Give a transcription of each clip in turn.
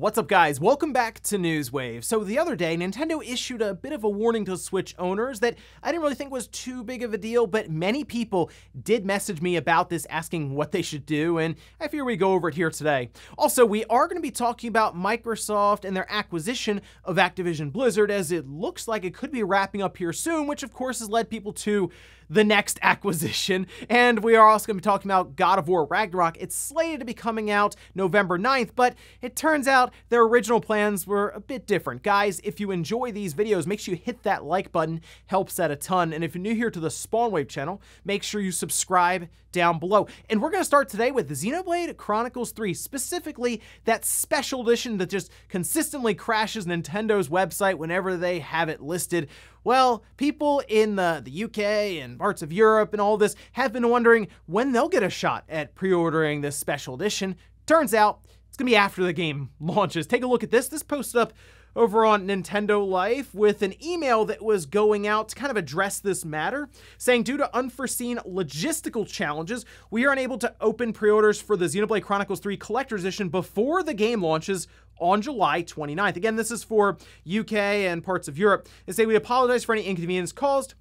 What's up guys, welcome back to Newswave. So the other day, Nintendo issued a bit of a warning to Switch owners that I didn't really think was too big of a deal, but many people did message me about this asking what they should do, and I figure we go over it here today. Also, we are going to be talking about Microsoft and their acquisition of Activision Blizzard as it looks like it could be wrapping up here soon, which of course has led people to the next acquisition. And we are also going to be talking about God of War Ragnarok. It's slated to be coming out November 9th, but it turns out their original plans were a bit different. Guys, if you enjoy these videos, make sure you hit that like button, helps out a ton. And if you're new here to the Spawnwave channel, make sure you subscribe down below. And we're going to start today with Xenoblade Chronicles 3, specifically that special edition that just consistently crashes Nintendo's website whenever they have it listed. Well, people in the, the UK and parts of Europe and all this have been wondering when they'll get a shot at pre-ordering this special edition. Turns out it's gonna be after the game launches. Take a look at this. This posted up over on Nintendo Life with an email that was going out to kind of address this matter, saying due to unforeseen logistical challenges, we are unable to open pre-orders for the Xenoblade Chronicles 3 Collector's Edition before the game launches on July 29th. Again, this is for UK and parts of Europe. They say we apologize for any inconvenience caused.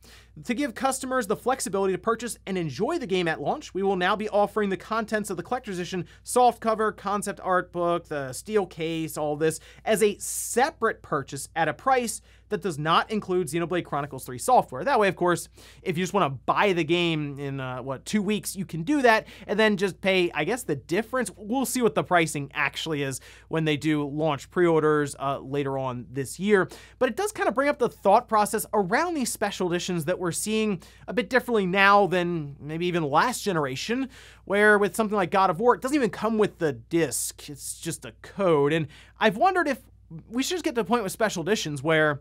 To give customers the flexibility to purchase and enjoy the game at launch, we will now be offering the contents of the collector's edition, soft cover, concept art book, the steel case, all this, as a separate purchase at a price that does not include Xenoblade Chronicles 3 software. That way, of course, if you just want to buy the game in, uh, what, two weeks, you can do that and then just pay, I guess, the difference. We'll see what the pricing actually is when they do launch pre-orders uh, later on this year. But it does kind of bring up the thought process around these special editions that we're seeing a bit differently now than maybe even last generation, where with something like God of War, it doesn't even come with the disc. It's just a code. And I've wondered if we should just get to a point with special editions where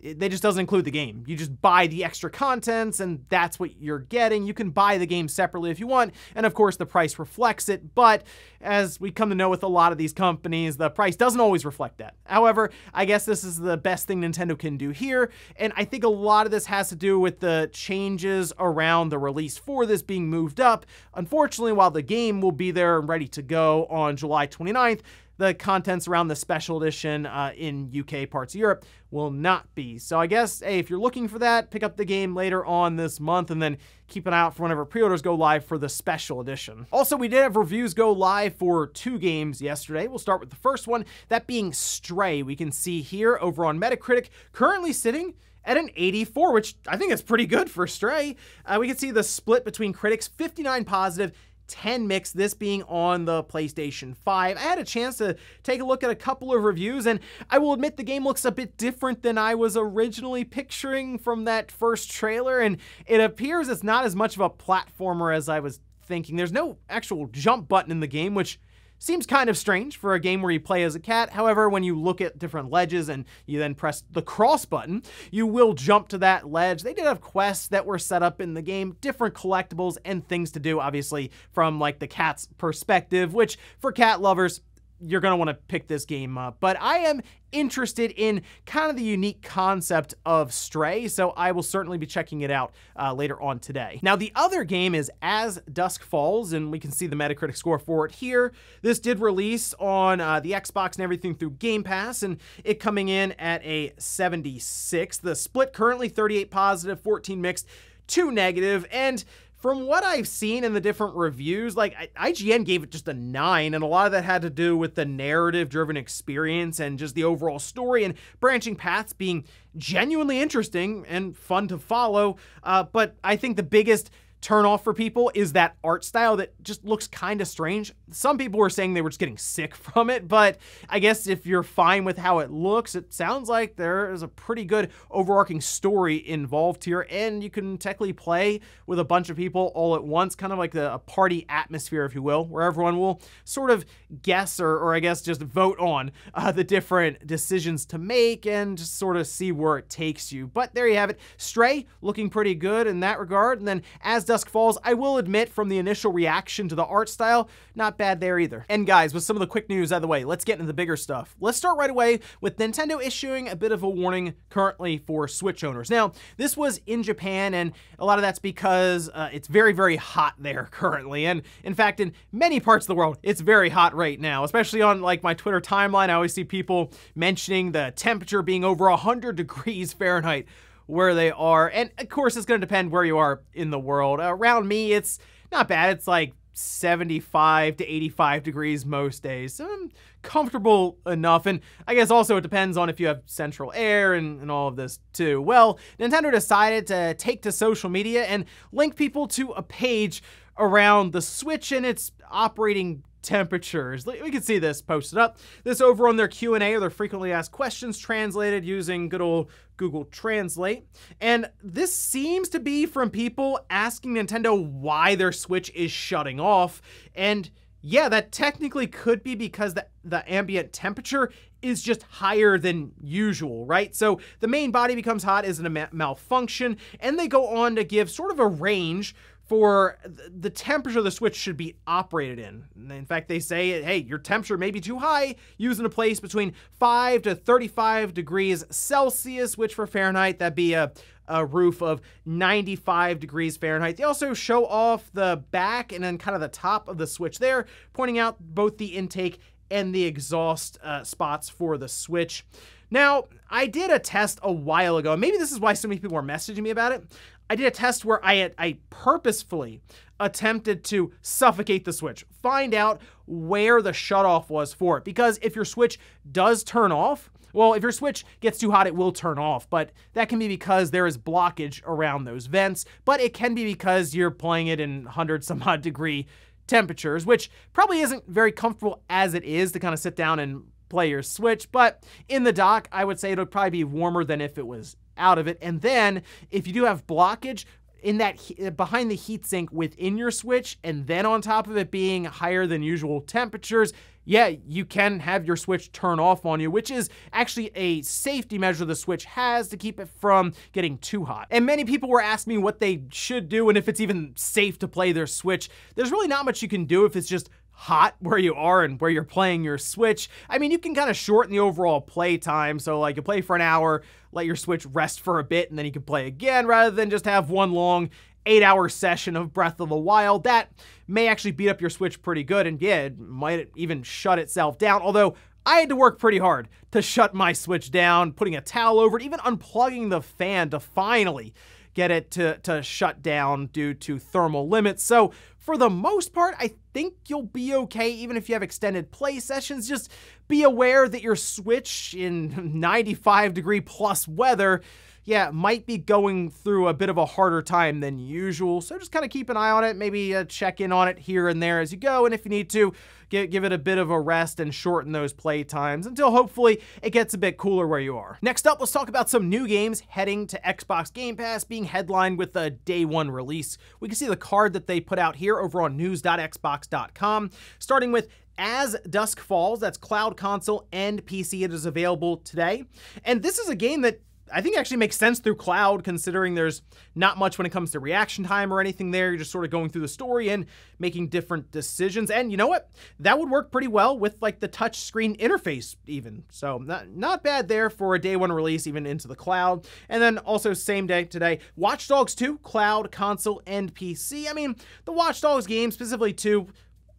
they just doesn't include the game. You just buy the extra contents and that's what you're getting. You can buy the game separately if you want, and of course the price reflects it, but as we come to know with a lot of these companies, the price doesn't always reflect that. However, I guess this is the best thing Nintendo can do here, and I think a lot of this has to do with the changes around the release for this being moved up. Unfortunately, while the game will be there and ready to go on July 29th, the contents around the special edition uh, in UK parts of Europe will not be. So I guess, hey, if you're looking for that, pick up the game later on this month and then keep an eye out for whenever pre-orders go live for the special edition. Also, we did have reviews go live for two games yesterday. We'll start with the first one, that being Stray. We can see here over on Metacritic, currently sitting at an 84, which I think is pretty good for Stray. Uh, we can see the split between critics, 59 positive, 10 mix, this being on the PlayStation 5. I had a chance to take a look at a couple of reviews, and I will admit the game looks a bit different than I was originally picturing from that first trailer, and it appears it's not as much of a platformer as I was thinking. There's no actual jump button in the game, which Seems kind of strange for a game where you play as a cat. However, when you look at different ledges and you then press the cross button, you will jump to that ledge. They did have quests that were set up in the game, different collectibles and things to do, obviously, from like the cat's perspective, which for cat lovers, you're going to want to pick this game up. But I am interested in kind of the unique concept of Stray, so I will certainly be checking it out uh, later on today. Now, the other game is As Dusk Falls, and we can see the Metacritic score for it here. This did release on uh, the Xbox and everything through Game Pass, and it coming in at a 76. The split currently 38 positive, 14 mixed, 2 negative, and from what I've seen in the different reviews, like IGN gave it just a nine, and a lot of that had to do with the narrative driven experience and just the overall story and branching paths being genuinely interesting and fun to follow. Uh, but I think the biggest turn off for people is that art style that just looks kind of strange. Some people were saying they were just getting sick from it, but I guess if you're fine with how it looks, it sounds like there is a pretty good overarching story involved here, and you can technically play with a bunch of people all at once, kind of like the, a party atmosphere, if you will, where everyone will sort of guess or, or I guess just vote on uh, the different decisions to make and just sort of see where it takes you. But there you have it. Stray looking pretty good in that regard, and then as does Dusk Falls, I will admit from the initial reaction to the art style, not bad there either. And guys, with some of the quick news out of the way, let's get into the bigger stuff. Let's start right away with Nintendo issuing a bit of a warning currently for Switch owners. Now, this was in Japan, and a lot of that's because uh, it's very, very hot there currently. And in fact, in many parts of the world, it's very hot right now, especially on like my Twitter timeline. I always see people mentioning the temperature being over 100 degrees Fahrenheit where they are. And of course, it's going to depend where you are in the world. Around me, it's not bad. It's like 75 to 85 degrees most days. So I'm comfortable enough. And I guess also it depends on if you have central air and, and all of this too. Well, Nintendo decided to take to social media and link people to a page around the Switch and its operating temperatures. We can see this posted up. This over on their Q&A or their frequently asked questions translated using good old Google Translate. And this seems to be from people asking Nintendo why their Switch is shutting off. And yeah, that technically could be because the, the ambient temperature is just higher than usual, right? So the main body becomes hot is a ma malfunction, and they go on to give sort of a range for the temperature the switch should be operated in. In fact, they say, hey, your temperature may be too high, using a place between 5 to 35 degrees Celsius, which for Fahrenheit, that'd be a, a roof of 95 degrees Fahrenheit. They also show off the back and then kind of the top of the switch there, pointing out both the intake and the exhaust uh, spots for the switch. Now, I did a test a while ago. Maybe this is why so many people were messaging me about it. I did a test where I had, I purposefully attempted to suffocate the switch, find out where the shutoff was for it. Because if your switch does turn off, well, if your switch gets too hot, it will turn off, but that can be because there is blockage around those vents, but it can be because you're playing it in 100 some odd degree temperatures, which probably isn't very comfortable as it is to kind of sit down and play your Switch, but in the dock, I would say it would probably be warmer than if it was out of it. And then if you do have blockage, in that uh, behind the heatsink within your switch and then on top of it being higher than usual temperatures yeah you can have your switch turn off on you which is actually a safety measure the switch has to keep it from getting too hot and many people were asking me what they should do and if it's even safe to play their switch there's really not much you can do if it's just hot where you are and where you're playing your Switch. I mean, you can kind of shorten the overall play time. So, like, you play for an hour, let your Switch rest for a bit, and then you can play again rather than just have one long eight hour session of Breath of the Wild. That may actually beat up your Switch pretty good, and yeah, it might even shut itself down. Although, I had to work pretty hard to shut my Switch down, putting a towel over it, even unplugging the fan to finally get it to, to shut down due to thermal limits. So for the most part, I think you'll be okay even if you have extended play sessions. Just be aware that your Switch in 95 degree plus weather yeah, might be going through a bit of a harder time than usual. So just kind of keep an eye on it, maybe uh, check in on it here and there as you go. And if you need to, give, give it a bit of a rest and shorten those play times until hopefully it gets a bit cooler where you are. Next up, let's talk about some new games heading to Xbox Game Pass being headlined with the day one release. We can see the card that they put out here over on news.xbox.com, starting with as Dusk Falls, that's cloud console and PC. It is available today. And this is a game that I think actually makes sense through cloud considering there's not much when it comes to reaction time or anything there. You're just sort of going through the story and making different decisions. And you know what? That would work pretty well with like the touch screen interface even. So not, not bad there for a day one release even into the cloud. And then also same day today, Watch Dogs 2, cloud, console, and PC. I mean, the Watch Dogs game, specifically 2,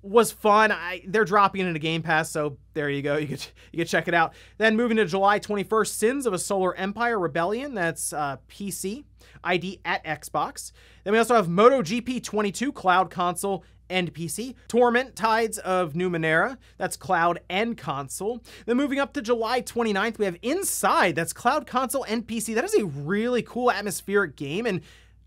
was fun. I, they're dropping it into Game Pass, so there you go. You could you could check it out. Then moving to July 21st, Sins of a Solar Empire Rebellion. That's uh, PC ID at Xbox. Then we also have MotoGP 22 Cloud Console and PC. Torment Tides of Numenera, that's cloud and console. Then moving up to July 29th, we have Inside, that's cloud console and PC. That is a really cool atmospheric game, and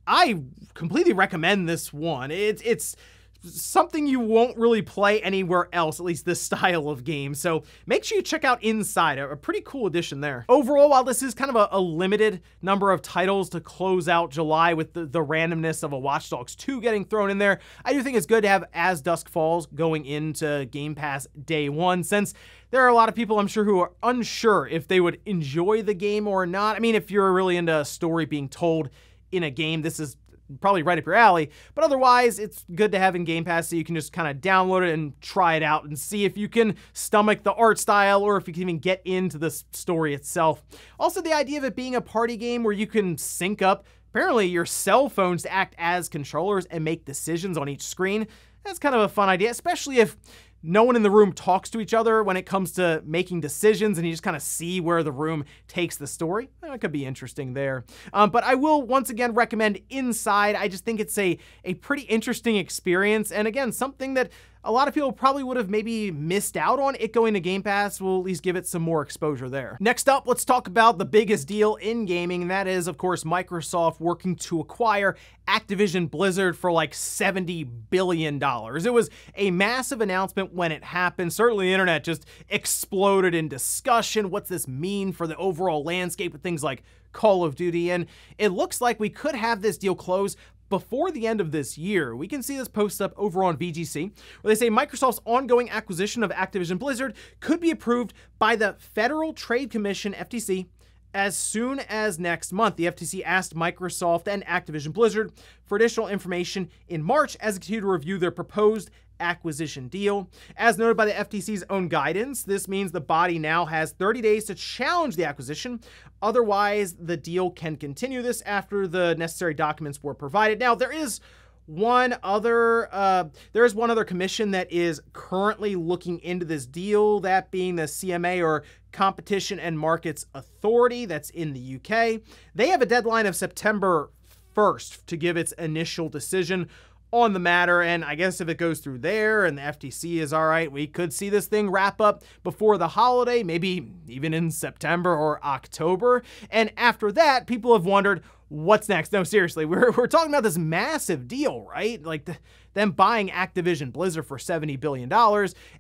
I completely recommend this one. It's it's something you won't really play anywhere else, at least this style of game. So make sure you check out Inside, a, pretty cool addition there. Overall, while this is kind of a, a, limited number of titles to close out July with the, the randomness of a Watch Dogs 2 getting thrown in there, I do think it's good to have As Dusk Falls going into Game Pass day one, since there are a lot of people, I'm sure, who are unsure if they would enjoy the game or not. I mean, if you're really into a story being told in a game, this is probably right up your alley. But otherwise, it's good to have in Game Pass so you can just kind of download it and try it out and see if you can stomach the art style or if you can even get into the story itself. Also, the idea of it being a party game where you can sync up apparently your cell phones to act as controllers and make decisions on each screen. That's kind of a fun idea, especially if no one in the room talks to each other when it comes to making decisions and you just kind of see where the room takes the story. That could be interesting there. Um, but I will once again recommend Inside. I just think it's a, a pretty interesting experience. And again, something that a lot of people probably would have maybe missed out on it going to Game Pass. We'll at least give it some more exposure there. Next up, let's talk about the biggest deal in gaming, and that is, of course, Microsoft working to acquire Activision Blizzard for like $70 billion. It was a massive announcement when it happened. Certainly the internet just exploded in discussion. What's this mean for the overall landscape of things like Call of Duty? And it looks like we could have this deal close before the end of this year. We can see this post up over on VGC, where they say Microsoft's ongoing acquisition of Activision Blizzard could be approved by the Federal Trade Commission, FTC, as soon as next month. The FTC asked Microsoft and Activision Blizzard for additional information in March as it continue to review their proposed acquisition deal. As noted by the FTC's own guidance, this means the body now has 30 days to challenge the acquisition. Otherwise, the deal can continue this after the necessary documents were provided. Now, there is one other uh, there is one other commission that is currently looking into this deal that being the cma or competition and markets authority that's in the uk they have a deadline of september 1st to give its initial decision on the matter. And I guess if it goes through there and the FTC is all right, we could see this thing wrap up before the holiday, maybe even in September or October. And after that, people have wondered, what's next? No, seriously, we're, we're talking about this massive deal, right? Like the, them buying Activision Blizzard for $70 billion.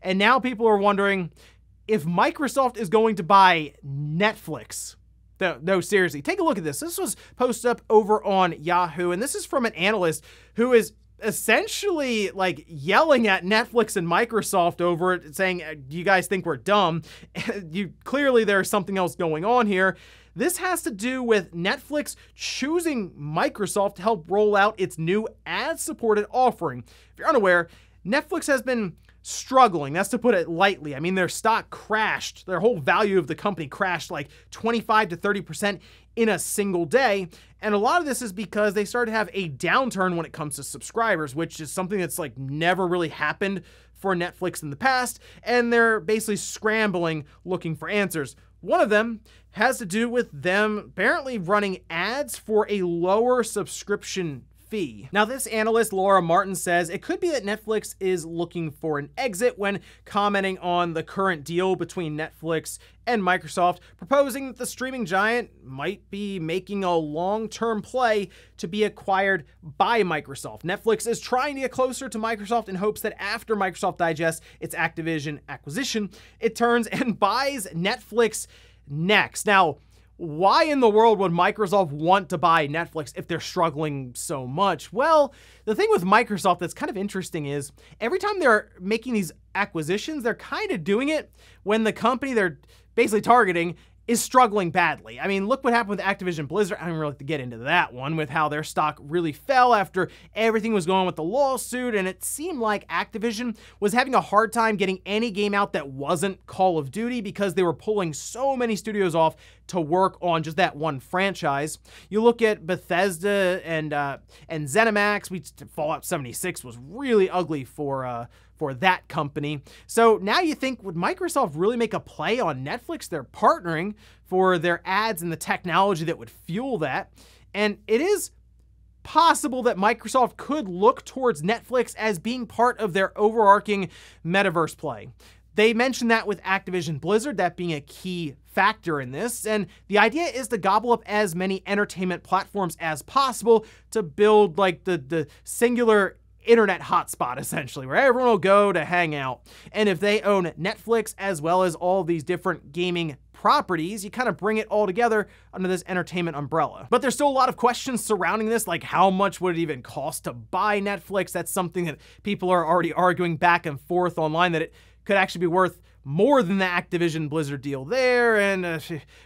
And now people are wondering if Microsoft is going to buy Netflix. No, no, seriously, take a look at this. This was posted up over on Yahoo, and this is from an analyst who is essentially like yelling at Netflix and Microsoft over it, saying, uh, "You guys think we're dumb?" you clearly there's something else going on here. This has to do with Netflix choosing Microsoft to help roll out its new ad-supported offering. If you're unaware, Netflix has been struggling. That's to put it lightly. I mean, their stock crashed. Their whole value of the company crashed like 25 to 30% in a single day. And a lot of this is because they started to have a downturn when it comes to subscribers, which is something that's like never really happened for Netflix in the past. And they're basically scrambling looking for answers. One of them has to do with them apparently running ads for a lower subscription fee. Now, this analyst, Laura Martin, says it could be that Netflix is looking for an exit when commenting on the current deal between Netflix and Microsoft, proposing that the streaming giant might be making a long term play to be acquired by Microsoft. Netflix is trying to get closer to Microsoft in hopes that after Microsoft digests its Activision acquisition, it turns and buys Netflix next. Now, why in the world would Microsoft want to buy Netflix if they're struggling so much? Well, the thing with Microsoft that's kind of interesting is every time they're making these acquisitions, they're kind of doing it when the company they're basically targeting is struggling badly. I mean, look what happened with Activision Blizzard. I don't really to get into that one with how their stock really fell after everything was going with the lawsuit, and it seemed like Activision was having a hard time getting any game out that wasn't Call of Duty because they were pulling so many studios off to work on just that one franchise. You look at Bethesda and uh, and ZeniMax. We Fallout 76 was really ugly for. Uh, for that company. So now you think, would Microsoft really make a play on Netflix? They're partnering for their ads and the technology that would fuel that. And it is possible that Microsoft could look towards Netflix as being part of their overarching metaverse play. They mentioned that with Activision Blizzard, that being a key factor in this, and the idea is to gobble up as many entertainment platforms as possible to build like the, the singular internet hotspot essentially, where everyone will go to hang out. And if they own Netflix as well as all these different gaming properties, you kind of bring it all together under this entertainment umbrella. But there's still a lot of questions surrounding this, like how much would it even cost to buy Netflix? That's something that people are already arguing back and forth online that it could actually be worth more than the Activision Blizzard deal there, and uh,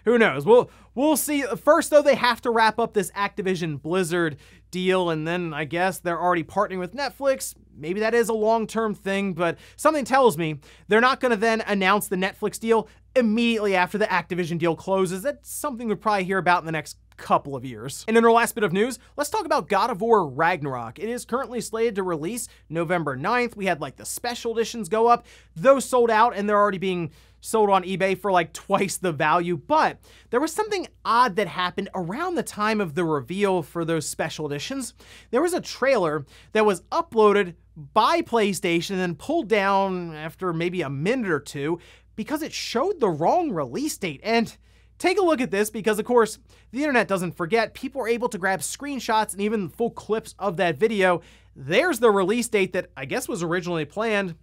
who knows? We'll we'll see. First, though, they have to wrap up this Activision Blizzard deal, and then I guess they're already partnering with Netflix. Maybe that is a long-term thing, but something tells me they're not going to then announce the Netflix deal immediately after the Activision deal closes. That's something we'll probably hear about in the next couple of years. And in our last bit of news, let's talk about God of War Ragnarok. It is currently slated to release November 9th. We had like the special editions go up. Those sold out and they're already being sold on eBay for like twice the value, but there was something odd that happened around the time of the reveal for those special editions. There was a trailer that was uploaded by PlayStation and then pulled down after maybe a minute or two because it showed the wrong release date. And Take a look at this because, of course, the internet doesn't forget. People are able to grab screenshots and even full clips of that video. There's the release date that I guess was originally planned.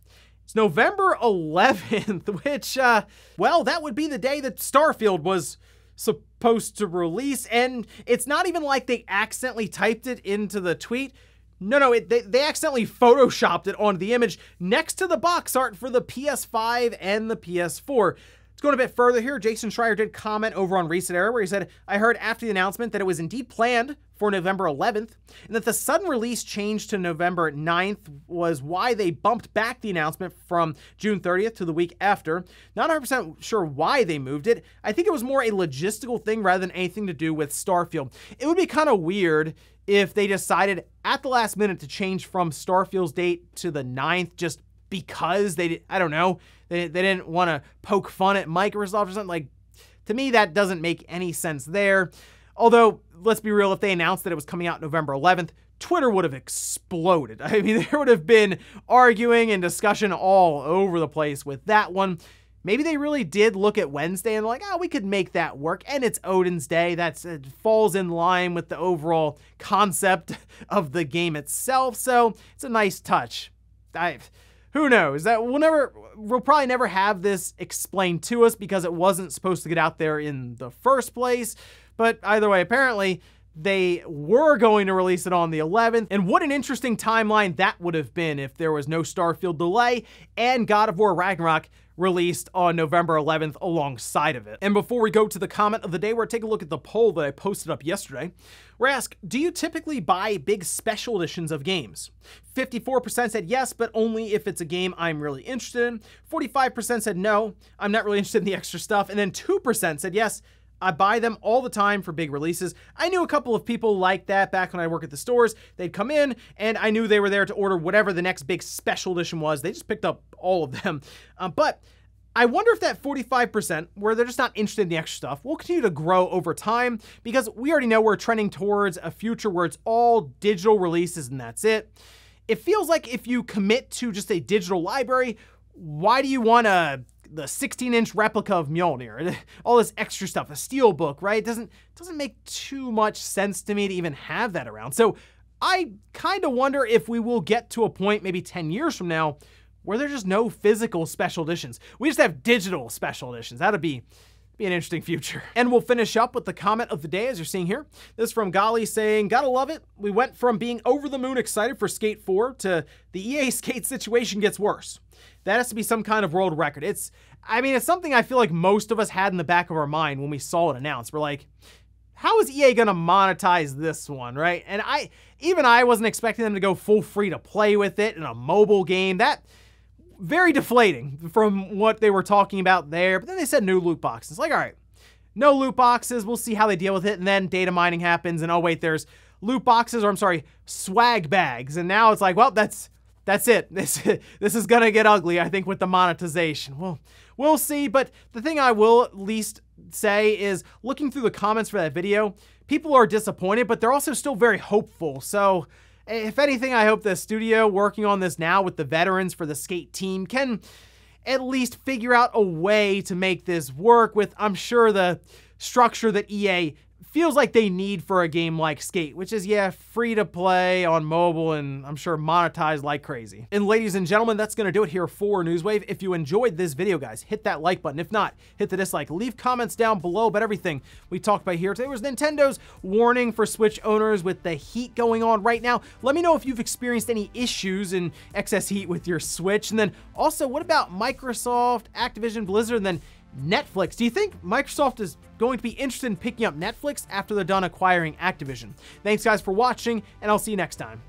It's November 11th, which, uh, well, that would be the day that Starfield was supposed to release. And it's not even like they accidentally typed it into the tweet. No, no, it, they, they accidentally photoshopped it onto the image next to the box art for the PS5 and the PS4. Let's go a bit further here. Jason Schreier did comment over on ResetEra where he said, I heard after the announcement that it was indeed planned for November 11th, and that the sudden release change to November 9th was why they bumped back the announcement from June 30th to the week after. Not 100% sure why they moved it. I think it was more a logistical thing rather than anything to do with Starfield. It would be kind of weird if they decided at the last minute to change from Starfield's date to the 9th just because they, I don't know, they, they didn't want to poke fun at Microsoft or something. Like, to me, that doesn't make any sense there. Although, let's be real, if they announced that it was coming out November 11th, Twitter would have exploded. I mean, there would have been arguing and discussion all over the place with that one. Maybe they really did look at Wednesday and like, oh, we could make that work. And it's Odin's Day. That's it falls in line with the overall concept of the game itself. So it's a nice touch. I who knows? That we'll never, we'll probably never have this explained to us because it wasn't supposed to get out there in the first place. But either way, apparently they were going to release it on the 11th. And what an interesting timeline that would have been if there was no Starfield delay and God of War Ragnarok released on November 11th alongside of it. And before we go to the comment of the day, we're take a look at the poll that I posted up yesterday. We're asked, do you typically buy big special editions of games? 54% said yes, but only if it's a game I'm really interested in. 45% said no, I'm not really interested in the extra stuff. And then 2% said yes, I buy them all the time for big releases. I knew a couple of people like that back when I worked at the stores. They'd come in and I knew they were there to order whatever the next big special edition was. They just picked up all of them. Um, but I wonder if that 45%, where they're just not interested in the extra stuff, will continue to grow over time because we already know we're trending towards a future where it's all digital releases and that's it. It feels like if you commit to just a digital library, why do you want a the 16 inch replica of Mjolnir, all this extra stuff, a steel book, right? It doesn't doesn't make too much sense to me to even have that around. So I kind of wonder if we will get to a point maybe 10 years from now where there's just no physical special editions. We just have digital special editions. That'd be be an interesting future. And we'll finish up with the comment of the day, as you're seeing here. This is from Golly saying, gotta love it. We went from being over the moon excited for Skate 4 to the EA Skate situation gets worse. That has to be some kind of world record. It's, I mean, it's something I feel like most of us had in the back of our mind when we saw it announced. We're like, how is EA gonna monetize this one, right? And I, even I wasn't expecting them to go full free to play with it in a mobile game. That, very deflating from what they were talking about there. But then they said new loot boxes. Like, all right, no loot boxes. We'll see how they deal with it. And then data mining happens. And oh, wait, there's loot boxes, or I'm sorry, swag bags. And now it's like, well, that's that's it. This this is gonna get ugly, I think, with the monetization. Well, we'll see. But the thing I will at least say is looking through the comments for that video, people are disappointed, but they're also still very hopeful. So Eh, if anything, I hope the studio working on this now with the veterans for the skate team can at least figure out a way to make this work with, I'm sure, the structure that EA feels like they need for a game like Skate, which is, yeah, free to play on mobile and I'm sure monetized like crazy. And ladies and gentlemen, that's to do it here for Newswave. If you enjoyed this video, guys, hit that like button. If not, hit the dislike. Leave comments down below about everything we talked about here. Today was Nintendo's warning for Switch owners with the heat going on right now. Let me know if you've experienced any issues in excess heat with your Switch. And then also, what about Microsoft, Activision, Blizzard, and then Netflix. Do you think Microsoft is going to be interested in picking up Netflix after they're done acquiring Activision? Thanks guys for watching, and I'll see you next time.